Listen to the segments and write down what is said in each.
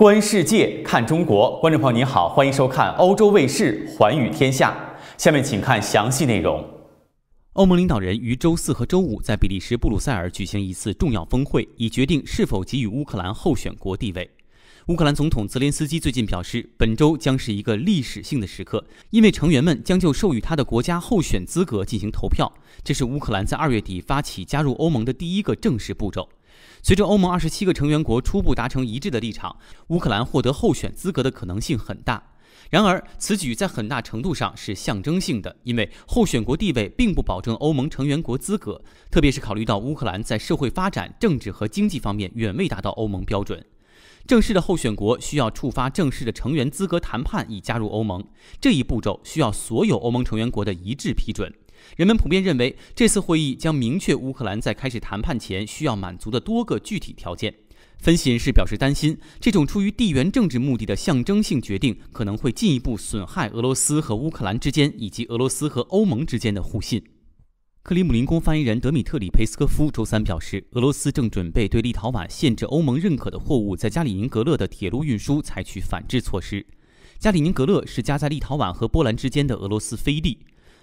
观世界，看中国，观众朋友您好，欢迎收看欧洲卫视《寰宇天下》。下面请看详细内容。欧盟领导人于周四和周五在比利时布鲁塞尔举行一次重要峰会，以决定是否给予乌克兰候选国地位。乌克兰总统泽连斯基最近表示，本周将是一个历史性的时刻，因为成员们将就授予他的国家候选资格进行投票。这是乌克兰在二月底发起加入欧盟的第一个正式步骤。随着欧盟二十七个成员国初步达成一致的立场，乌克兰获得候选资格的可能性很大。然而，此举在很大程度上是象征性的，因为候选国地位并不保证欧盟成员国资格，特别是考虑到乌克兰在社会发展、政治和经济方面远未达到欧盟标准。正式的候选国需要触发正式的成员资格谈判以加入欧盟，这一步骤需要所有欧盟成员国的一致批准。人们普遍认为，这次会议将明确乌克兰在开始谈判前需要满足的多个具体条件。分析人士表示担心，这种出于地缘政治目的的象征性决定可能会进一步损害俄罗斯和乌克兰之间以及俄罗斯和欧盟之间的互信。克里姆林宫发言人德米特里佩斯科夫周三表示，俄罗斯正准备对立陶宛限制欧盟认可的货物在加里宁格勒的铁路运输采取反制措施。加里宁格勒是夹在立陶宛和波兰之间的俄罗斯飞地。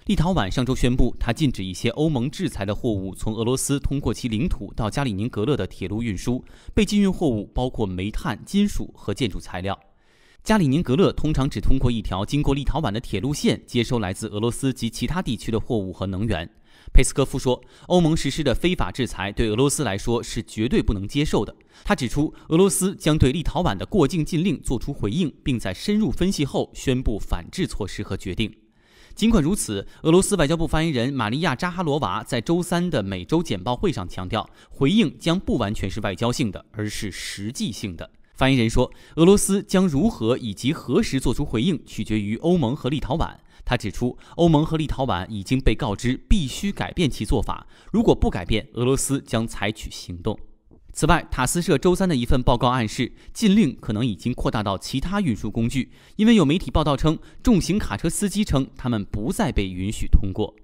立陶宛上周宣布，它禁止一些欧盟制裁的货物从俄罗斯通过其领土到加里宁格勒的铁路运输。被禁运货物包括煤炭、金属和建筑材料。加里宁格勒通常只通过一条经过立陶宛的铁路线接收来自俄罗斯及其他地区的货物和能源。佩斯科夫说：“欧盟实施的非法制裁对俄罗斯来说是绝对不能接受的。”他指出，俄罗斯将对立陶宛的过境禁令作出回应，并在深入分析后宣布反制措施和决定。尽管如此，俄罗斯外交部发言人玛利亚扎哈罗娃在周三的每周简报会上强调，回应将不完全是外交性的，而是实际性的。发言人说：“俄罗斯将如何以及何时做出回应，取决于欧盟和立陶宛。”他指出，欧盟和立陶宛已经被告知必须改变其做法，如果不改变，俄罗斯将采取行动。此外，塔斯社周三的一份报告暗示，禁令可能已经扩大到其他运输工具，因为有媒体报道称，重型卡车司机称他们不再被允许通过。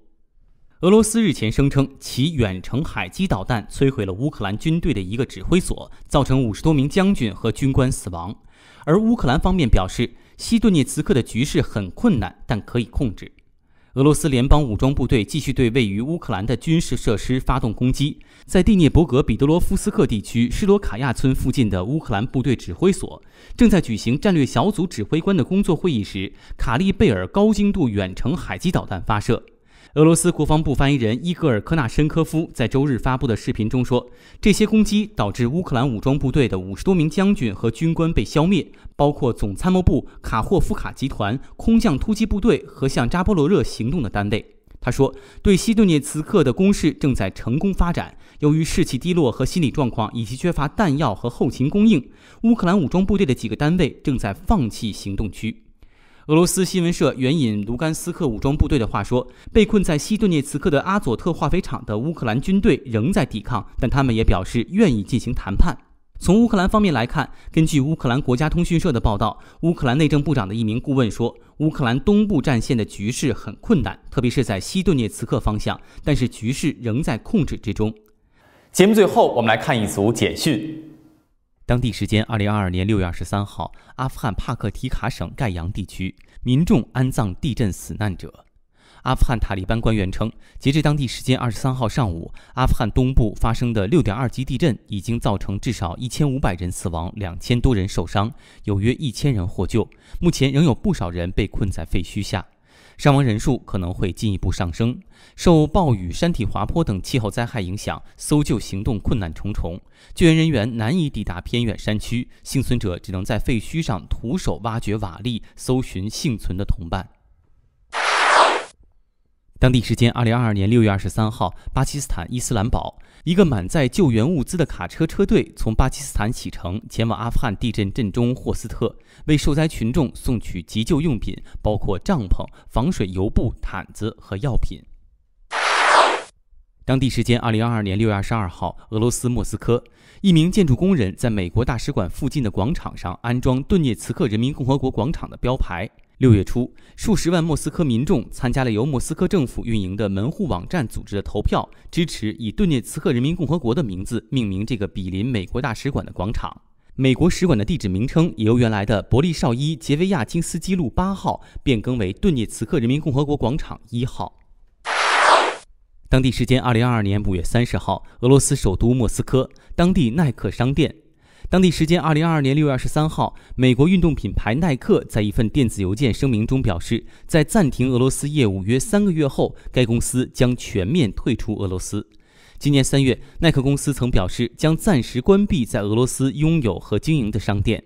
俄罗斯日前声称，其远程海基导弹摧毁了乌克兰军队的一个指挥所，造成五十多名将军和军官死亡，而乌克兰方面表示。西顿涅茨克的局势很困难，但可以控制。俄罗斯联邦武装部队继续对位于乌克兰的军事设施发动攻击。在第聂伯格彼得罗夫斯克地区施罗卡亚村附近的乌克兰部队指挥所正在举行战略小组指挥官的工作会议时，卡利贝尔高精度远程海基导弹发射。俄罗斯国防部发言人伊戈尔科纳申科夫在周日发布的视频中说，这些攻击导致乌克兰武装部队的五十多名将军和军官被消灭，包括总参谋部卡霍夫卡集团空降突击部队和向扎波罗热行动的单位。他说，对西顿涅茨克的攻势正在成功发展。由于士气低落和心理状况以及缺乏弹药和后勤供应，乌克兰武装部队的几个单位正在放弃行动区。俄罗斯新闻社援引卢甘斯克武装部队的话说：“被困在西顿涅茨克的阿佐特化肥厂的乌克兰军队仍在抵抗，但他们也表示愿意进行谈判。”从乌克兰方面来看，根据乌克兰国家通讯社的报道，乌克兰内政部长的一名顾问说：“乌克兰东部战线的局势很困难，特别是在西顿涅茨克方向，但是局势仍在控制之中。”节目最后，我们来看一组简讯。当地时间二零二二年六月二十三号，阿富汗帕克提卡省盖扬地区民众安葬地震死难者。阿富汗塔利班官员称，截至当地时间二十三号上午，阿富汗东部发生的六点二级地震已经造成至少一千五百人死亡，两千多人受伤，有约一千人获救。目前仍有不少人被困在废墟下。伤亡人数可能会进一步上升。受暴雨、山体滑坡等气候灾害影响，搜救行动困难重重，救援人员难以抵达偏远山区，幸存者只能在废墟上徒手挖掘瓦砾，搜寻幸存的同伴。当地时间二零二二年六月二十三号，巴基斯坦伊斯兰堡一个满载救援物资的卡车车队从巴基斯坦启程，前往阿富汗地震震中霍斯特，为受灾群众送去急救用品，包括帐篷、防水油布、毯子和药品。当地时间二零二二年六月二十二号，俄罗斯莫斯科一名建筑工人在美国大使馆附近的广场上安装顿涅茨克人民共和国广场的标牌。六月初，数十万莫斯科民众参加了由莫斯科政府运营的门户网站组织的投票，支持以顿涅茨克人民共和国的名字命名这个毗邻美国大使馆的广场。美国使馆的地址名称也由原来的伯利绍伊杰维亚金斯基路八号变更为顿涅茨克人民共和国广场一号。当地时间二零二二年五月三十号，俄罗斯首都莫斯科当地耐克商店。当地时间二零二二年六月二十三号，美国运动品牌耐克在一份电子邮件声明中表示，在暂停俄罗斯业务约三个月后，该公司将全面退出俄罗斯。今年三月，耐克公司曾表示将暂时关闭在俄罗斯拥有和经营的商店。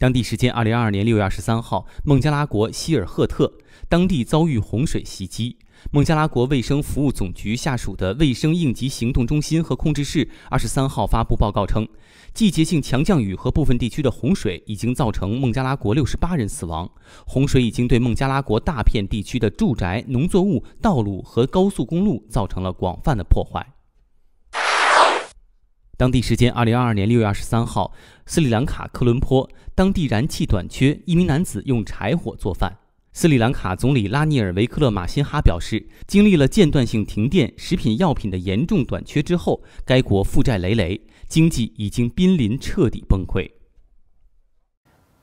当地时间二零二二年六月二十三号，孟加拉国希尔赫特当地遭遇洪水袭击。孟加拉国卫生服务总局下属的卫生应急行动中心和控制室二十三号发布报告称，季节性强降雨和部分地区的洪水已经造成孟加拉国六十八人死亡。洪水已经对孟加拉国大片地区的住宅、农作物、道路和高速公路造成了广泛的破坏。当地时间二零二二年六月二十三号，斯里兰卡科伦坡当地燃气短缺，一名男子用柴火做饭。斯里兰卡总理拉尼尔·维克勒马辛哈表示，经历了间断性停电、食品药品的严重短缺之后，该国负债累累，经济已经濒临彻底崩溃。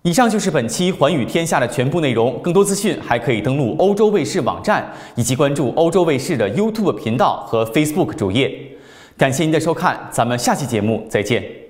以上就是本期《寰宇天下》的全部内容，更多资讯还可以登录欧洲卫视网站，以及关注欧洲卫视的 YouTube 频道和 Facebook 主页。感谢您的收看，咱们下期节目再见。